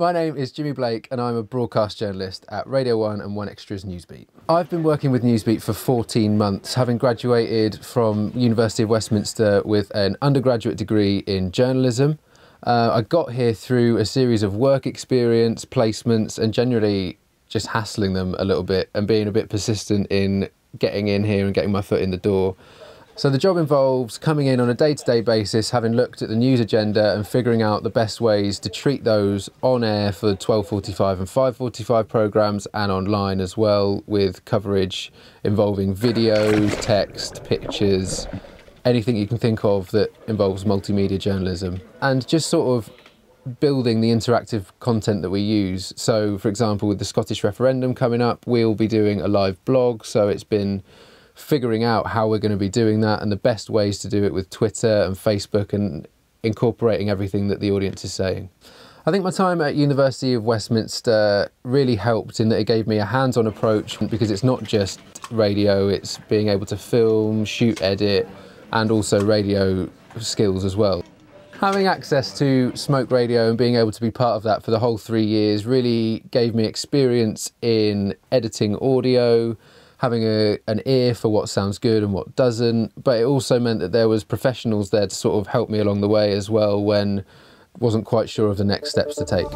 My name is Jimmy Blake and I'm a broadcast journalist at Radio 1 and 1Xtra's Newsbeat. I've been working with Newsbeat for 14 months, having graduated from University of Westminster with an undergraduate degree in journalism. Uh, I got here through a series of work experience, placements and generally just hassling them a little bit and being a bit persistent in getting in here and getting my foot in the door. So the job involves coming in on a day-to-day basis, having looked at the news agenda and figuring out the best ways to treat those on air for 12.45 and 5.45 programmes and online as well with coverage involving videos, text, pictures, anything you can think of that involves multimedia journalism. And just sort of building the interactive content that we use. So, for example, with the Scottish referendum coming up, we'll be doing a live blog. So, it's been figuring out how we're going to be doing that and the best ways to do it with Twitter and Facebook and incorporating everything that the audience is saying. I think my time at University of Westminster really helped in that it gave me a hands-on approach because it's not just radio, it's being able to film, shoot, edit and also radio skills as well. Having access to Smoke Radio and being able to be part of that for the whole three years really gave me experience in editing audio, having a, an ear for what sounds good and what doesn't. But it also meant that there was professionals there to sort of help me along the way as well when wasn't quite sure of the next steps to take.